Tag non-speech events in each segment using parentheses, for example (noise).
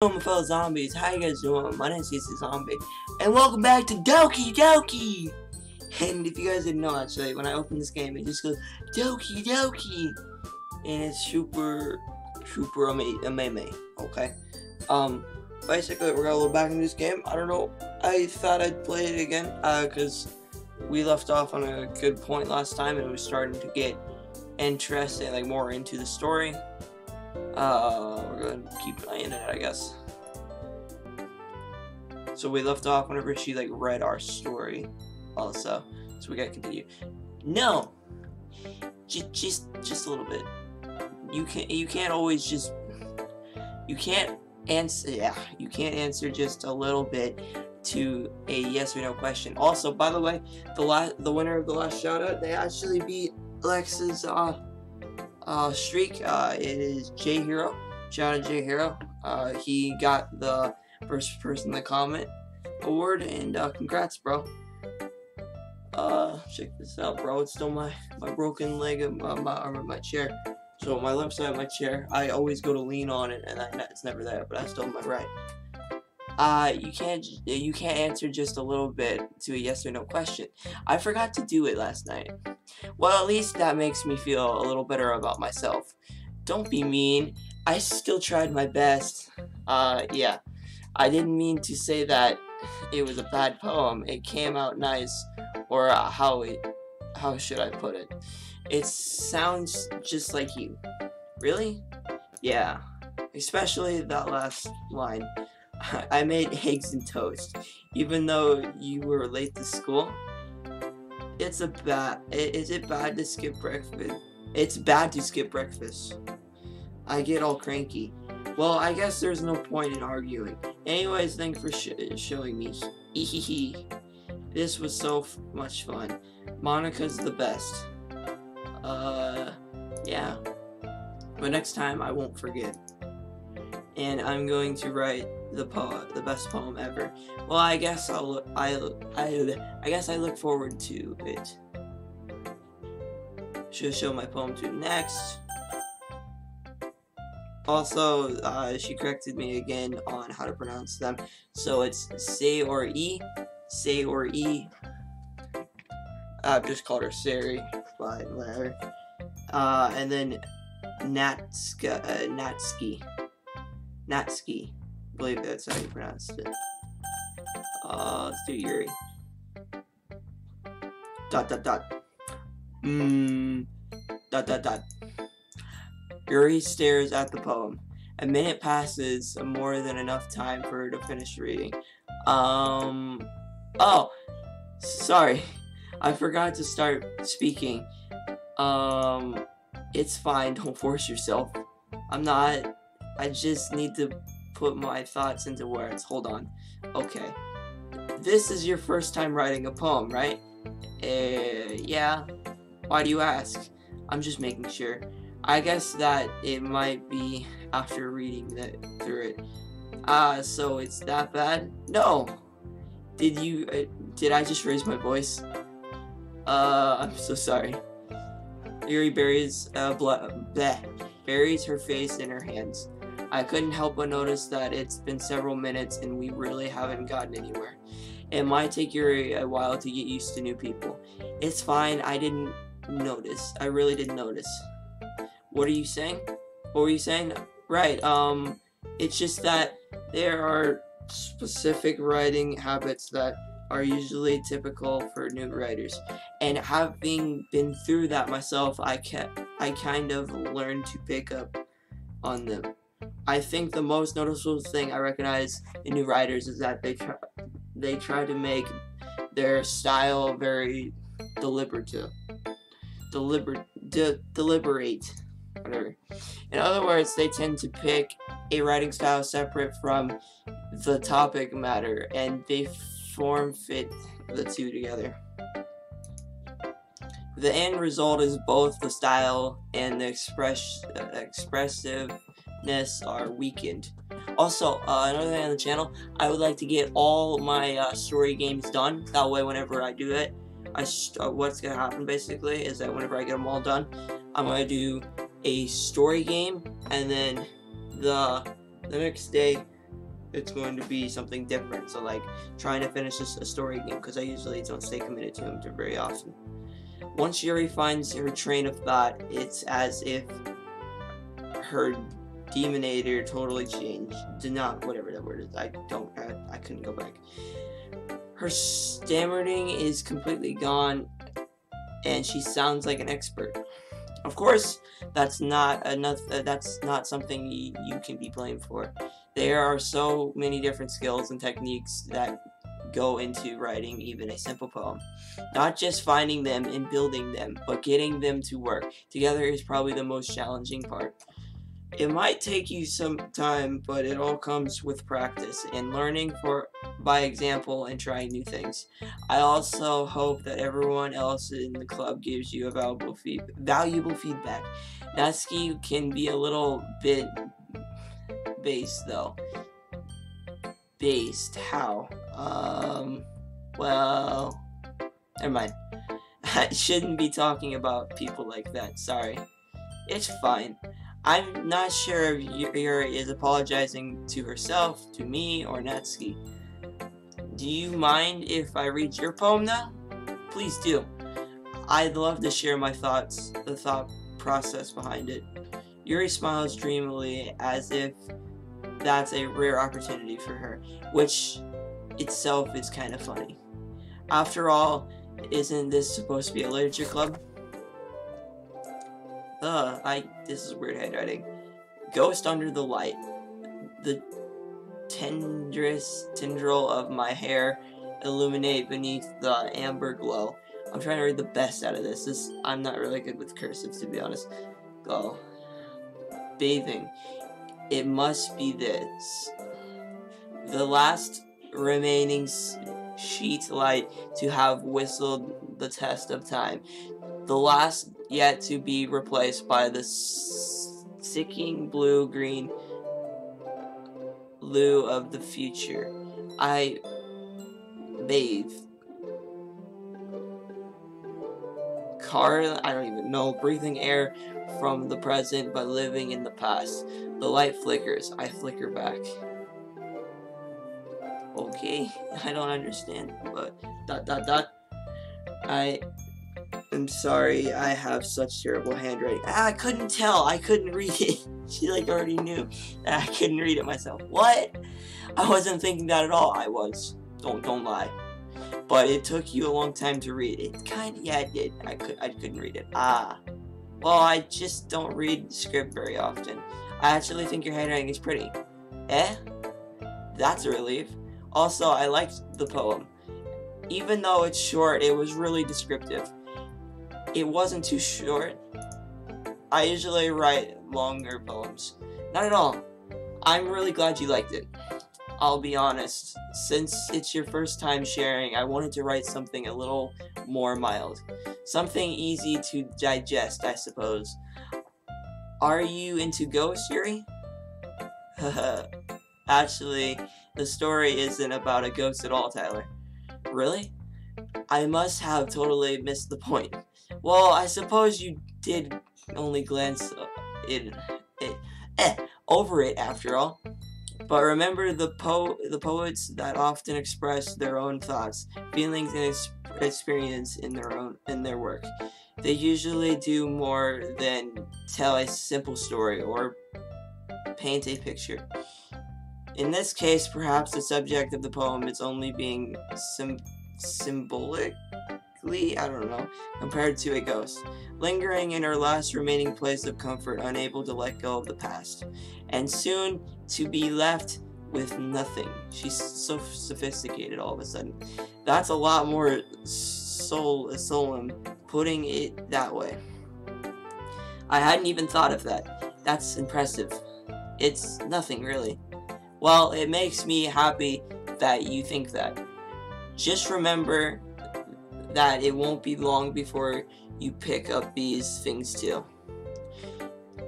My fellow zombies. How you guys doing? My name is Zombie, and welcome back to Doki Doki. And if you guys didn't know, actually, when I open this game, it just goes Doki Doki, and it's super, super amazing. Okay. Um, basically, we're gonna look back in this game. I don't know. I thought I'd play it again, uh, cause we left off on a good point last time, and it was starting to get interesting, like more into the story. Uh, we're gonna keep an eye it, I guess. So we left off whenever she like read our story, also. So we gotta continue. No, just just just a little bit. You can't you can't always just you can't answer yeah you can't answer just a little bit to a yes or no question. Also, by the way, the last the winner of the last shout out they actually beat Alexa's uh uh, streak. Uh, it is J Hero. Out J Hero. Uh, he got the first person to comment award, and uh, congrats, bro. Uh, check this out, bro. It's still my my broken leg of my, my arm of my chair. So my left side of my chair, I always go to lean on it, and I, it's never there. But I still have my right. Uh, you can't you can't answer just a little bit to a yes or no question. I forgot to do it last night. Well, at least that makes me feel a little better about myself. Don't be mean. I still tried my best. Uh, yeah. I didn't mean to say that it was a bad poem. It came out nice, or uh, how it, how should I put it? It sounds just like you. Really? Yeah. Especially that last line. (laughs) I made eggs and toast, even though you were late to school. It's a bad. Is it bad to skip breakfast? It's bad to skip breakfast. I get all cranky. Well, I guess there's no point in arguing. Anyways, thanks for sh showing me. (laughs) this was so much fun. Monika's the best. Uh, yeah. But next time I won't forget. And I'm going to write the poem, the best poem ever. Well, I guess I'll I I I guess I look forward to it. Should show my poem to next. Also, uh, she corrected me again on how to pronounce them. So it's say or e, say or e. I've just called her Sari, but whatever. Uh, and then Natska, uh, Natski, Natski believe that's how you pronounced it. Uh, let's do Yuri. Dot dot dot. Mmm. Dot dot dot. Yuri stares at the poem. A minute passes, more than enough time for her to finish reading. Um. Oh, sorry. I forgot to start speaking. Um, it's fine. Don't force yourself. I'm not. I just need to put my thoughts into words. Hold on. Okay. This is your first time writing a poem, right? Uh, yeah. Why do you ask? I'm just making sure. I guess that it might be after reading that through it. Ah, uh, so it's that bad? No. Did you? Uh, did I just raise my voice? Uh, I'm so sorry. Yuri buries uh, bleh, buries her face in her hands. I couldn't help but notice that it's been several minutes and we really haven't gotten anywhere. It might take you a while to get used to new people. It's fine, I didn't notice. I really didn't notice. What are you saying? What were you saying? Right, um, it's just that there are specific writing habits that are usually typical for new writers. And having been through that myself, I kept I kind of learned to pick up on them. I think the most noticeable thing I recognize in new writers is that they try they try to make their style very deliberative, deliberate, de- deliberate, whatever. In other words, they tend to pick a writing style separate from the topic matter, and they form fit the two together. The end result is both the style and the express uh, expressive are weakened. Also, uh, another thing on the channel, I would like to get all my uh, story games done. That way, whenever I do it, I uh, what's gonna happen basically is that whenever I get them all done, I'm gonna do a story game, and then the the next day it's going to be something different. So like trying to finish a story game because I usually don't stay committed to them very often. Once Yuri finds her train of thought, it's as if her demonator totally changed. Did not, whatever that word is. I don't, I, I couldn't go back. Her stammering is completely gone, and she sounds like an expert. Of course, that's not enough. Uh, that's not something you, you can be blamed for. There are so many different skills and techniques that go into writing even a simple poem. Not just finding them and building them, but getting them to work together is probably the most challenging part. It might take you some time, but it all comes with practice and learning for by example and trying new things. I also hope that everyone else in the club gives you a valuable, feed valuable feedback. Natsuki can be a little bit based though. Based how? Um well never mind. (laughs) I shouldn't be talking about people like that, sorry. It's fine. I'm not sure if Yuri is apologizing to herself, to me, or Natsuki. Do you mind if I read your poem now? Please do. I'd love to share my thoughts, the thought process behind it. Yuri smiles dreamily as if that's a rare opportunity for her, which itself is kind of funny. After all, isn't this supposed to be a literature club? Ugh, I, this is weird handwriting. Ghost under the light. The tenderest tendril of my hair illuminate beneath the amber glow. I'm trying to read the best out of this. This I'm not really good with cursive to be honest. Go. Bathing. It must be this. The last remaining sheet light to have whistled the test of time. The last yet to be replaced by the sicking blue-green blue of the future. I bathe. Car, I don't even know, breathing air from the present but living in the past. The light flickers. I flicker back. Okay, (laughs) I don't understand, but dot dot dot. I am sorry I have such terrible handwriting. I couldn't tell. I couldn't (laughs) read it. she like already knew I couldn't read it myself. What? I wasn't thinking that at all. I was. Don't don't lie. But it took you a long time to read it. Kind of, yeah, it did. I could I couldn't read it. Ah. Well, I just don't read script very often. I actually think your handwriting is pretty. Eh? That's a relief. Also, I liked the poem. Even though it's short, it was really descriptive it wasn't too short. I usually write longer poems. Not at all. I'm really glad you liked it. I'll be honest, since it's your first time sharing, I wanted to write something a little more mild. Something easy to digest, I suppose. Are you into ghosts, Yuri? (laughs) Actually, the story isn't about a ghost at all, Tyler. Really? I must have totally missed the point. Well, I suppose you did only glance in it, eh, over it after all. But remember the po the poets that often express their own thoughts, feelings, and ex experience in their own in their work. They usually do more than tell a simple story or paint a picture. In this case, perhaps the subject of the poem is only being sim symbolic I don't know, compared to a ghost, lingering in her last remaining place of comfort, unable to let go of the past, and soon to be left with nothing. She's so sophisticated all of a sudden. That's a lot more soul solemn putting it that way. I hadn't even thought of that. That's impressive. It's nothing really. Well, it makes me happy that you think that. Just remember that it won't be long before you pick up these things too.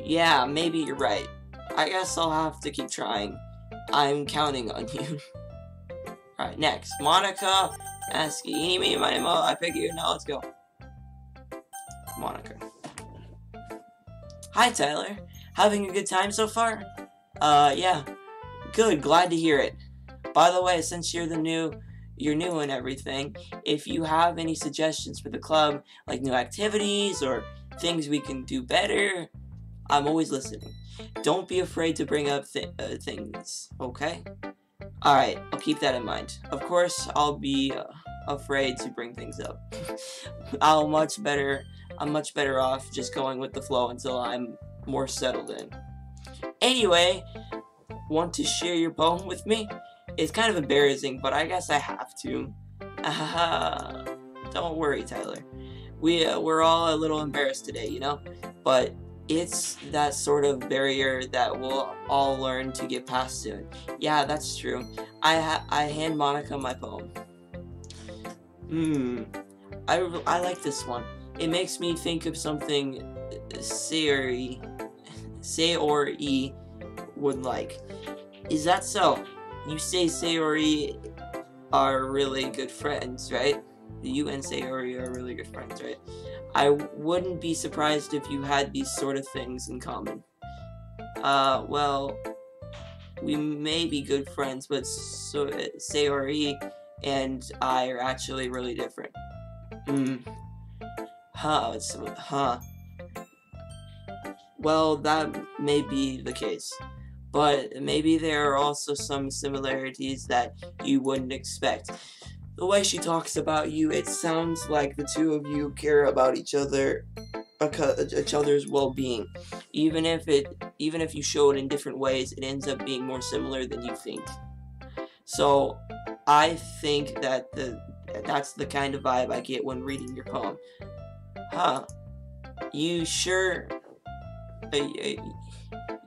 Yeah, maybe you're right. I guess I'll have to keep trying. I'm counting on you. (laughs) Alright, next. Monika, Aski, Eeny, Meeny, Miny, Mo. I pick you. Now let's go. Monika. Hi, Tyler. Having a good time so far? Uh, yeah. Good, glad to hear it. By the way, since you're the new you're new and everything, if you have any suggestions for the club, like new activities or things we can do better, I'm always listening. Don't be afraid to bring up th uh, things, okay? Alright, I'll keep that in mind. Of course, I'll be uh, afraid to bring things up. (laughs) I'll much better, I'm much better off just going with the flow until I'm more settled in. Anyway, want to share your poem with me? It's kind of embarrassing, but I guess I have to. Uh, (laughs) don't worry, Tyler. We, uh, we're all a little embarrassed today, you know? But it's that sort of barrier that we'll all learn to get past soon. Yeah, that's true. I, ha I hand Monika my poem. Hmm. I, I like this one. It makes me think of something Sayori, (laughs) Sayori would like. Is that so? You say Sayori are really good friends, right? You and Sayori are really good friends, right? I wouldn't be surprised if you had these sort of things in common. Uh, well, we may be good friends, but so Sayori and I are actually really different. Hmm. Huh, it's, huh. Well, that may be the case. But maybe there are also some similarities that you wouldn't expect. The way she talks about you, it sounds like the two of you care about each other each other's well-being. Even if it even if you show it in different ways, it ends up being more similar than you think. So, I think that the that's the kind of vibe I get when reading your poem. Huh. You sure uh,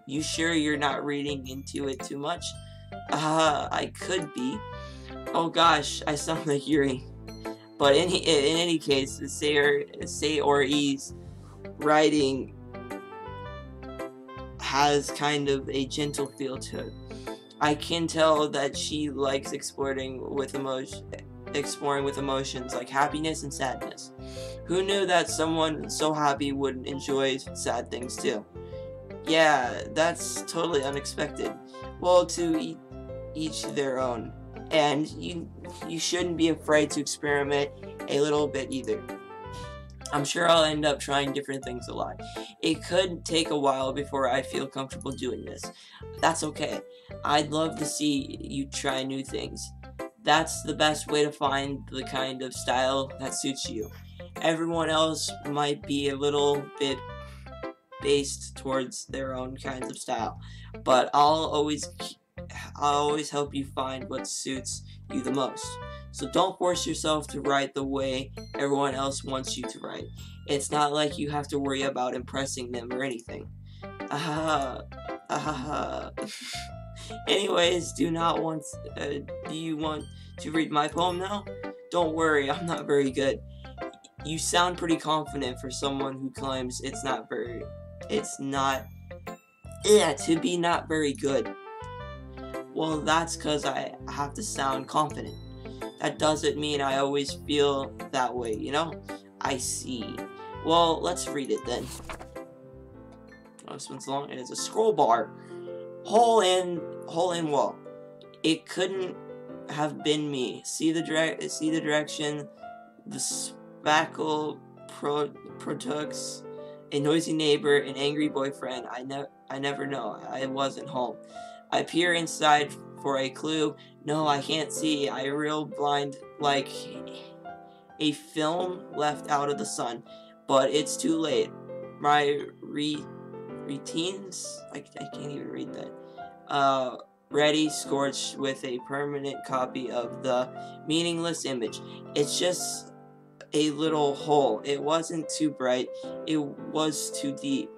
you sure you're not reading into it too much? Uh, I could be. Oh gosh, I sound (laughs) like Yuri. But in, in any case, say or, say or ease writing has kind of a gentle feel to it. I can tell that she likes exploring with emotion, exploring with emotions like happiness and sadness. Who knew that someone so happy would enjoy sad things too? Yeah, that's totally unexpected. Well, to each their own. And you you shouldn't be afraid to experiment a little bit either. I'm sure I'll end up trying different things a lot. It could take a while before I feel comfortable doing this. That's okay. I'd love to see you try new things. That's the best way to find the kind of style that suits you. Everyone else might be a little bit based towards their own kinds of style, but I'll always I'll always help you find what suits you the most. So don't force yourself to write the way everyone else wants you to write. It's not like you have to worry about impressing them or anything. (laughs) Anyways, do not want. Uh, do you want to read my poem now? Don't worry, I'm not very good. You sound pretty confident for someone who claims it's not very. It's not. Yeah, to be not very good. Well, that's because I have to sound confident that doesn't mean I always feel that way, you know? I see. Well, let's read it then. Oh, this one's long. It is a scroll bar. Hole in, hole in wall. It couldn't have been me. See the direct, see the direction. The spackle pro products. A noisy neighbor, an angry boyfriend. I never, I never know. I wasn't home. I peer inside for a clue. No, I can't see. I real blind like a film left out of the sun. But it's too late. My re routines I, I can't even read that. Uh ready scorched with a permanent copy of the meaningless image. It's just a little hole. It wasn't too bright. It was too deep.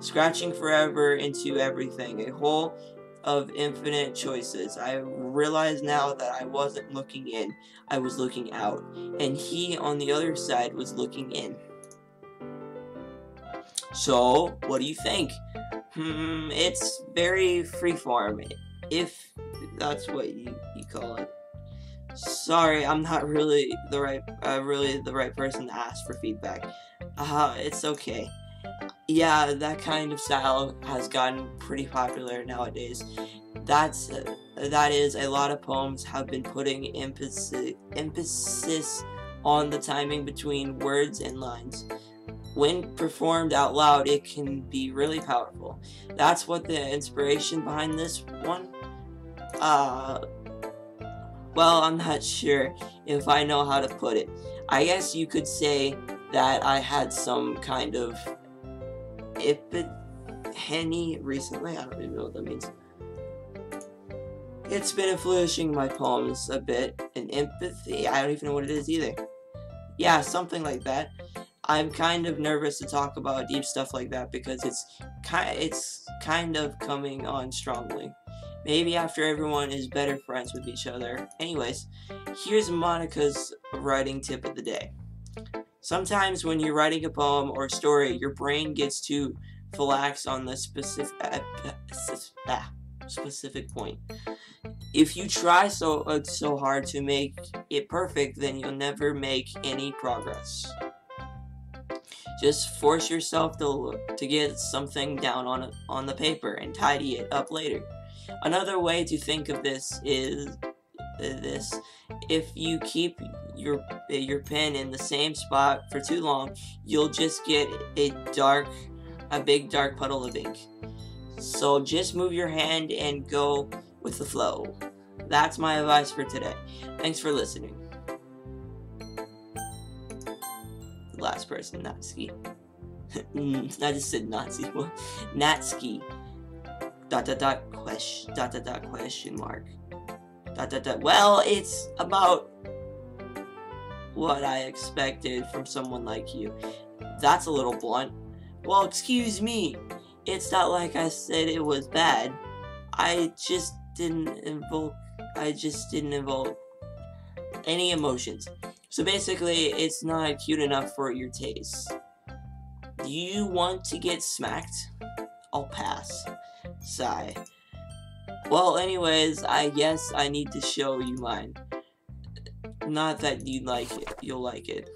Scratching forever into everything. A hole of infinite choices. I realize now that I wasn't looking in, I was looking out, and he on the other side was looking in. So, what do you think? Hmm, it's very freeform, if that's what you, you call it. Sorry, I'm not really the right, uh, really the right person to ask for feedback. Uh, it's okay. yeah, that kind of style has gotten pretty popular nowadays. That's uh, that is a lot of poems have been putting emphasis emphasis on the timing between words and lines. When performed out loud, it can be really powerful. That's what the inspiration behind this one. Uh, well, I'm not sure if I know how to put it. I guess you could say that I had some kind of epiphany recently. I don't even know what that means. It's been influencing my poems a bit. And empathy, I don't even know what it is either. Yeah, something like that. I'm kind of nervous to talk about deep stuff like that because it's kind it's kind of coming on strongly. Maybe after everyone is better friends with each other. Anyways, here's Monika's writing tip of the day. Sometimes when you're writing a poem or a story, your brain gets too flax on the specific uh, uh, specific point. If you try so uh, so hard to make it perfect, then you'll never make any progress. Just force yourself to to get something down on on the paper and tidy it up later. Another way to think of this is this. If you keep your your pen in the same spot for too long you'll just get a dark a big dark puddle of ink. So just move your hand and go with the flow. That's my advice for today. Thanks for listening. Last person Natsuki. (laughs) Mm, I just said Nazi Natsuki (laughs) dot dot dot question dot dot dot question mark. Dot dot dot. Well it's about what I expected from someone like you. That's a little blunt. Well excuse me. It's not like I said it was bad. I just didn't invoke I just didn't invoke any emotions. So basically it's not cute enough for your taste. Do you want to get smacked I'll pass Sigh. Well, anyways, I guess I need to show you mine. Not that you like it. You'll like it.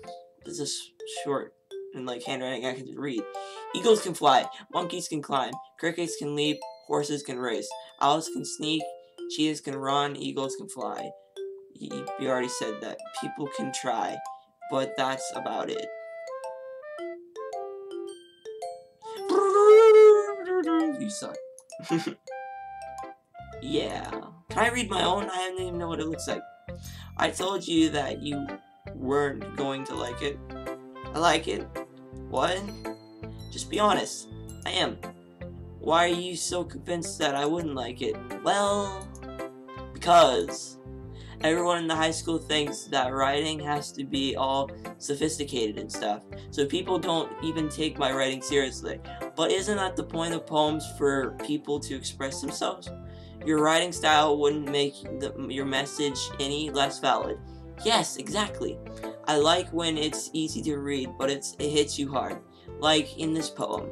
This is short and like handwriting I can read. Eagles can fly. Monkeys can climb. Crickets can leap. Horses can race. Owls can sneak. Cheetahs can run. Eagles can fly. You, you already said that. People can try. But that's about it. You suck. (laughs) yeah. Can I read my own? I don't even know what it looks like. I told you that you weren't going to like it. I like it. What? Just be honest. I am. Why are you so convinced that I wouldn't like it? Well, because everyone in the high school thinks that writing has to be all sophisticated and stuff. So people don't even take my writing seriously. But isn't that the point of poems for people to express themselves? Your writing style wouldn't make the, your message any less valid. Yes, exactly. I like when it's easy to read, but it's, it hits you hard. Like in this poem.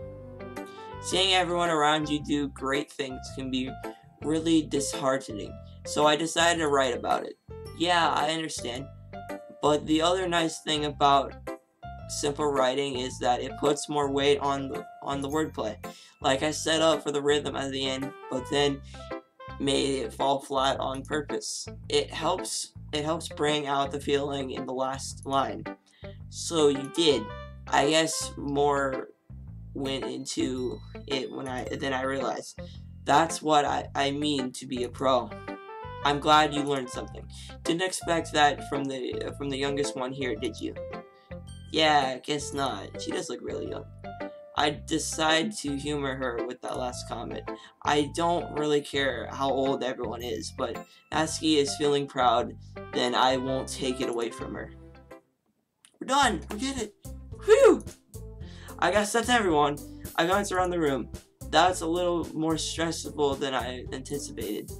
Seeing everyone around you do great things can be really disheartening, so I decided to write about it. Yeah, I understand. But the other nice thing about simple writing is that it puts more weight on the on the wordplay. Like I set up for the rhythm at the end, but then made it fall flat on purpose. It helps it helps bring out the feeling in the last line. So you did. I guess more went into it when I then I realized that's what I, I mean to be a pro. I'm glad you learned something. Didn't expect that from the from the youngest one here, did you? Yeah, guess not. She does look really young. I decide to humor her with that last comment. I don't really care how old everyone is, but Natsuki is feeling proud, then I won't take it away from her. We're done! We did it! Whew! I guess that's everyone. I glanced around the room. That's a little more stressful than I anticipated.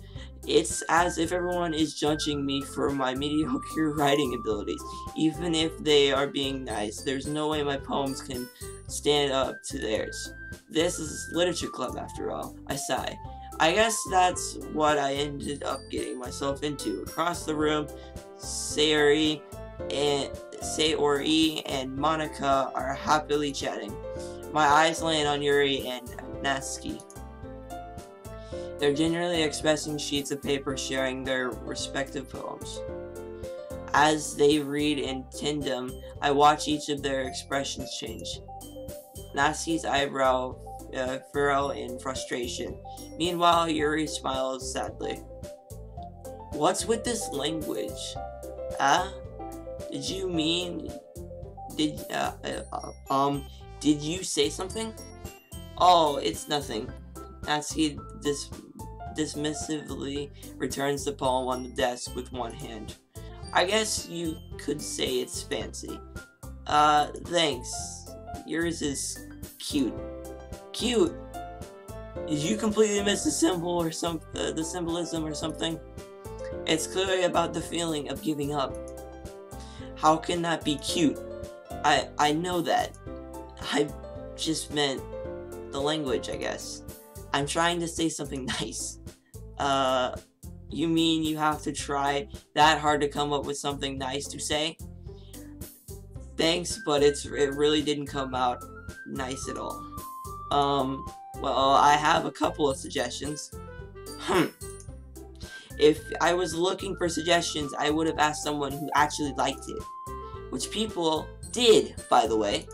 It's as if everyone is judging me for my mediocre (laughs) writing abilities. Even if they are being nice, there's no way my poems can stand up to theirs. This is literature club after all. I sigh. I guess that's what I ended up getting myself into. Across the room, Sayori and Sayori and Monika are happily chatting. My eyes land on Yuri and Natsuki. They're generally expressing sheets of paper sharing their respective poems. As they read in tandem, I watch each of their expressions change. Natsuki's eyebrow uh, furrow in frustration. Meanwhile, Yuri smiles sadly. What's with this language? Ah? Did you mean... Did, uh, uh, um, did you say something? Oh, it's nothing. Natsuki dis dismissively returns the poem on the desk with one hand. I guess you could say it's fancy. Uh, thanks. Yours is cute. Cute? Did you completely miss the symbol or some uh, the symbolism or something? It's clearly about the feeling of giving up. How can that be cute? I I know that. I just meant the language, I guess. I'm trying to say something (laughs) nice. Uh, you mean you have to try that hard to come up with something nice to say? Thanks, but it's it really didn't come out nice at all. Um, well, I have a couple of suggestions. Hmm. If I was looking for suggestions, I would have asked someone who actually liked it. Which people did, by the way.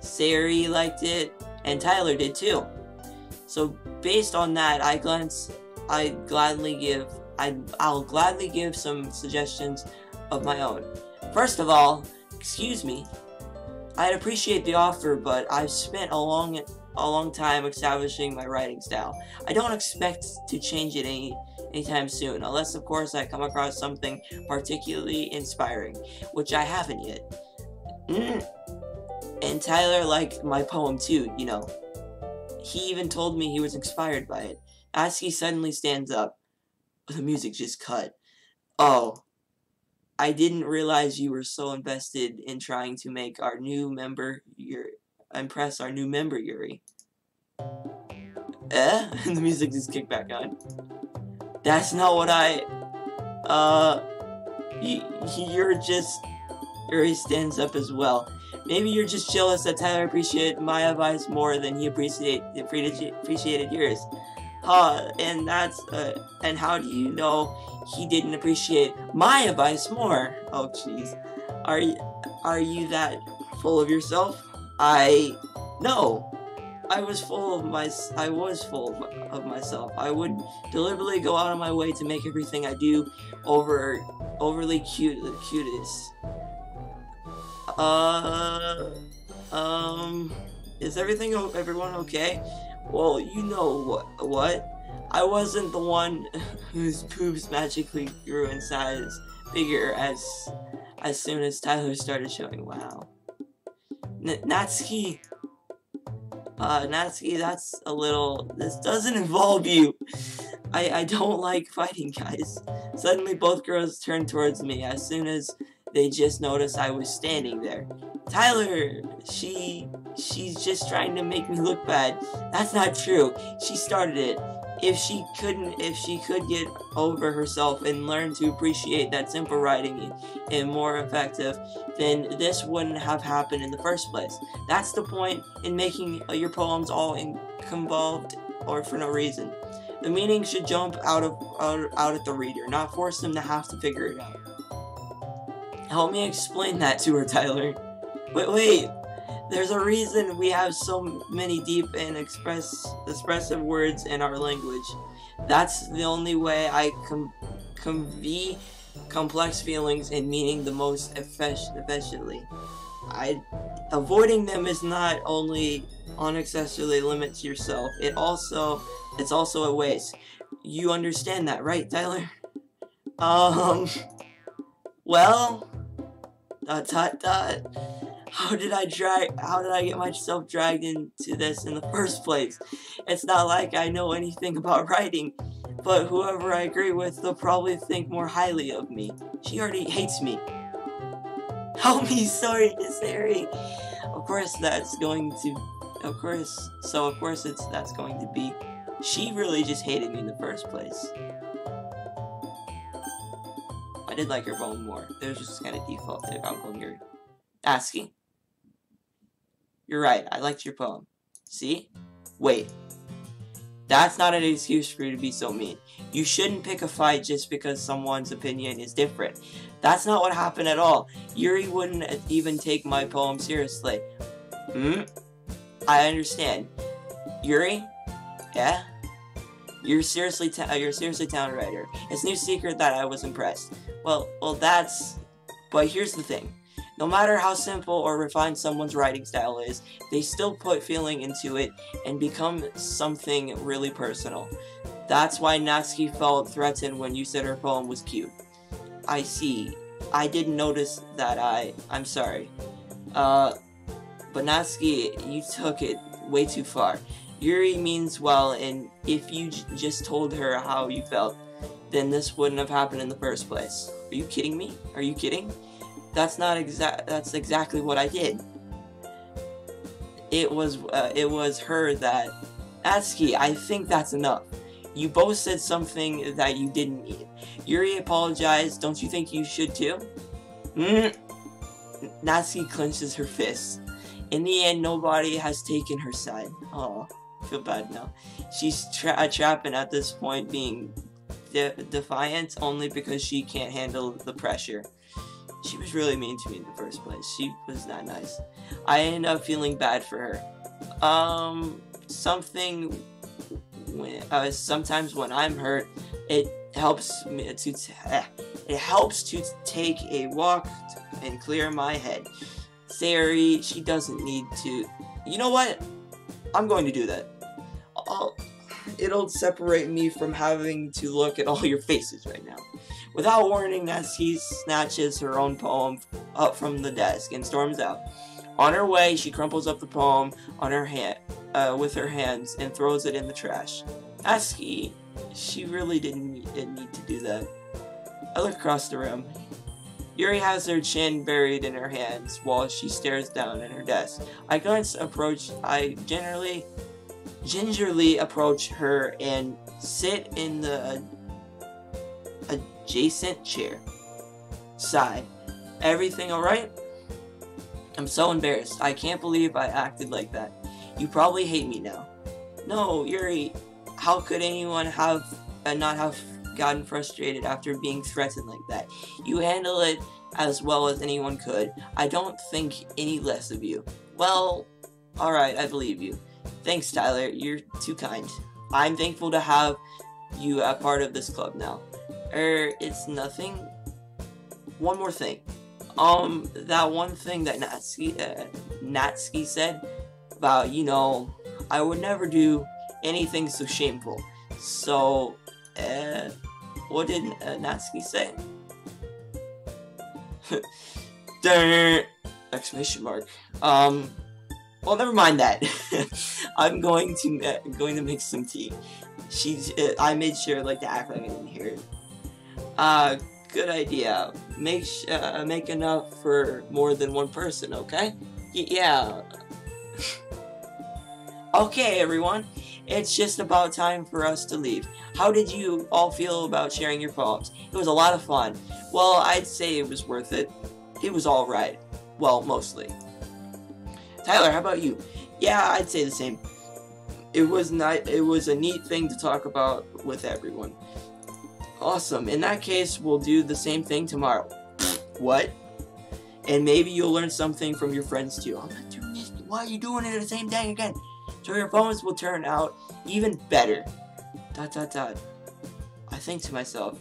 Sari liked it, and Tyler did too. So based on that, I glance, I gladly give, I, I'll gladly give some suggestions of my own. First of all, excuse me, I'd appreciate the offer, but I've spent a long, a long time establishing my writing style. I don't expect to change it any anytime soon, unless of course I come across something particularly inspiring, which I haven't yet. Mm. And Tyler liked my poem too, you know. He even told me he was inspired by it. As he suddenly stands up, the music just cut. Oh, I didn't realize you were so invested in trying to make our new member your impress our new member Yuri. Eh? (laughs) The music just kicked back on. That's not what I uh you're just Yuri stands up as well. Maybe you're just jealous that Tyler appreciated my advice more than he appreciated appreciated yours. Huh, and that's, uh, and how do you know he didn't appreciate my advice more? Oh, jeez. Are you, are you that full of yourself? I, no. I was full of my, I was full of myself. I would deliberately go out of my way to make everything I do over, overly cute, the cutest. Uh, um, is everything, everyone okay? Well, you know what, what? I wasn't the one (laughs) whose boobs magically grew in size bigger as as soon as Tyler started showing wow. N Natsuki, uh, Natsuki, that's a little, this doesn't (laughs) involve you. I, I don't like fighting guys. Suddenly both girls turned towards me as soon as they just noticed I was standing there. Tyler, she, she's just trying to make me look bad. That's not true. She started it. If she couldn't, if she could get over herself and learn to appreciate that simple writing and more effective, then this wouldn't have happened in the first place. That's the point in making uh, your poems all involved or for no reason. The meaning should jump out of out, out at the reader, not force them to have to figure it out. Help me explain that to her, Tyler. Wait, wait. There's a reason we have so many deep and express expressive words in our language. That's the only way I com convey complex feelings and meaning the most efficiently. I avoiding them is not only unnecessarily limits yourself, it also it's also a waste. You understand that, right, Tyler? (laughs) Um well dot dot dot. How did I drag? How did I get myself dragged into this in the first place? It's not like I know anything (laughs) about writing, but whoever I agree with, they'll probably think more highly of me. She already hates me. Help me, (laughs) sorry, Sari. Of course, that's going to. Of course, so of course it's that's going to be. She really just hated me in the first place. I did like her bone more. Was just kind of default if I'm going your asking. You're right. I liked your poem. See? Wait. That's not an excuse for you to be so mean. You shouldn't pick a fight just because someone's opinion is different. That's not what happened at all. Yuri wouldn't even take my poem seriously. Hmm? I understand. Yuri? Yeah? You're seriously you're seriously talented writer. It's no secret that I was impressed. Well, well that's but here's the thing. No matter how simple or refined someone's writing style is, they still put feeling into it and become something really personal. That's why Natsuki felt threatened when you said her poem was cute. I see. I didn't notice that I... I'm sorry. Uh, but Natsuki, you took it way too far. Yuri means well, and if you just told her how you felt, then this wouldn't have happened in the first place. Are you kidding me? Are you kidding? That's not exact. That's exactly what I did. It was uh, it was her that. Atsuki, I think that's enough. You both said something that you didn't mean. Yuri apologized. Don't you think you should too? Mm. Natsuki clenches her fists. In the end, nobody has taken her side. Oh, feel bad now. She's tra trapping at this point, being de defiant only because she can't handle the pressure. She was really mean to me in the first place. She was not nice. I ended up feeling bad for her. Um, something. When, uh, sometimes when I'm hurt, it helps me to. it helps to take a walk and clear my head. Sari, she doesn't need to. You know what? I'm going to do that. I'll, it'll separate me from having to look at all your faces right now. Without warning, Natsuki snatches her own poem up from the desk and storms out. On her way, she crumples up the poem on her hand, uh, with her hands and throws it in the trash. Natsuki, she really didn't, didn't need to do that. I look across the room. Yuri has her chin buried in her hands while she stares down at her desk. I glance approach. I generally, gingerly approach her and sit in the adjacent chair. Sigh. Everything alright? I'm so embarrassed. I can't believe I acted like that. You probably hate me now. No, Yuri, how could anyone have uh, not have gotten frustrated after being threatened like that? You handle it as well as anyone could. I don't think any less of you. Well, alright, I believe you. Thanks, Tyler. You're too kind. I'm thankful to have you a part of this club now. Er, it's nothing. One more thing. Um, that one thing that Natsuki, uh, Natsuki said about, you know, I would never do anything so shameful. So, uh, what did uh, Natsuki say? (laughs) Exclamation mark. Um, well, never mind that. (laughs) I'm going to uh, going to make some tea. She's. Uh, I made sure like to act like I didn't hear it. Uh, good idea. Make uh, make enough for more than one person, okay? Y yeah. (laughs) okay, everyone. It's just about time for us to leave. How did you all feel about sharing your poems? It was a lot of fun. Well, I'd say it was worth it. It was alright. Well, mostly. Tyler, how about you? Yeah, I'd say the same. It was not it was a neat thing to talk about with everyone. Awesome. In that case, we'll do the same thing tomorrow. (sniffs) what? And maybe you'll learn something from your friends too. I'm not doing this. Why are you doing it the same thing again? So your poems will turn out even better. Dot dot dot. I think to myself,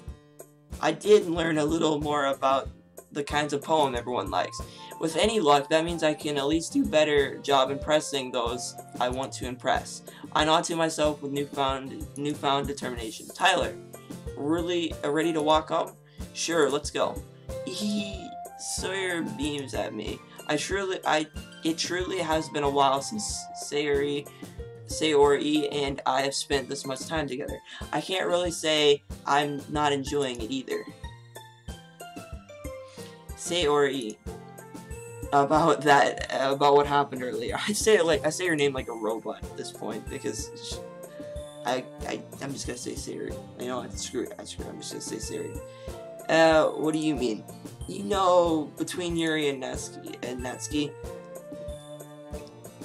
I did learn a little more about the kinds of poem everyone likes. With any luck, that means I can at least do better job impressing those I want to impress. I nod to myself with newfound newfound determination. Tyler, really uh, ready to walk up? Sure, let's go. He Sawyer beams at me. I truly, I, it truly has been a while since Sayori, Sayori and I have spent this much time together. I can't really say I'm not enjoying it either. Sayori, about that, about what happened earlier. I say like I say her name like a robot at this point because. She, I, I, I'm just gonna say Siri. You know what? Screw it. Screw. I'm just gonna say Siri. Uh, what do you mean? You know, between Yuri and Natsuki, and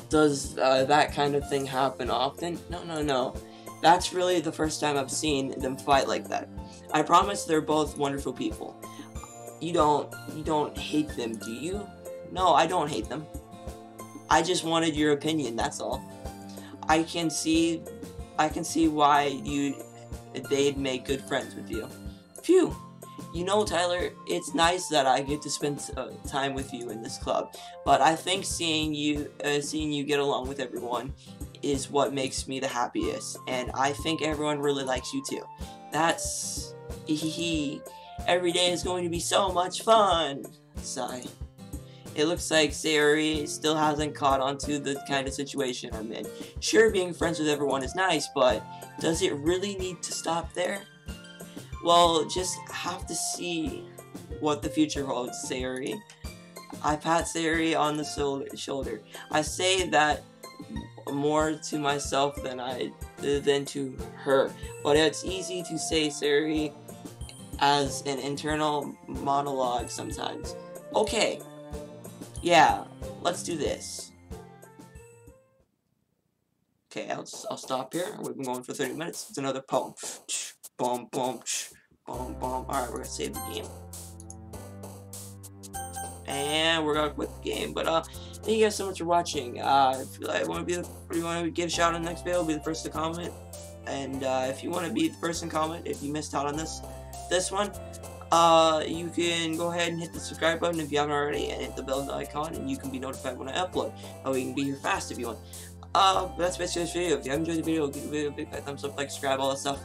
does uh, that kind of thing happen often? No, no, no. That's really the first time I've seen them fight like that. I promise they're both wonderful people. You don't you don't hate them, do you? No, I don't hate them. I just wanted your opinion, that's all. I can see I can see why you they'd make good friends with you. Phew. You know, Tyler, it's nice that I get to spend uh, time with you in this club, but I think seeing you uh, seeing you get along with everyone is what makes me the happiest, and I think everyone really likes you too. That's (laughs) he. Every day is going to be so much fun. Sigh. It looks like Sayori still hasn't caught on to the kind of situation I'm in. Sure, being friends with everyone is nice, but does it really need to stop there? Well, just have to see what the future holds, Sayori. I pat Sayori on the shoulder. I say that more to myself than I than to her, but it's easy to say Sayori as an internal monologue sometimes. Okay, yeah, let's do this. Okay, I'll, I'll stop here. We've been going for 30 minutes. It's another poem. Boom, boom, boom, boom. Alright, we're gonna save the game. And we're gonna quit the game. But, uh, thank you guys so much for watching. Uh, if you like, want to be the, if you want to give a shout out in the next video, be the first to comment. And, uh, if you want to be the first to comment, if you missed out on this, this one, uh, you can go ahead and hit the subscribe button if you haven't already, and hit the bell icon, and you can be notified when I upload. Oh, you can be here fast if you want. Uh, that's basically this video. If you enjoyed the video, give the video a big thumbs up, like, subscribe, all that stuff.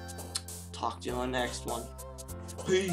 Talk to you on the next one. Peace.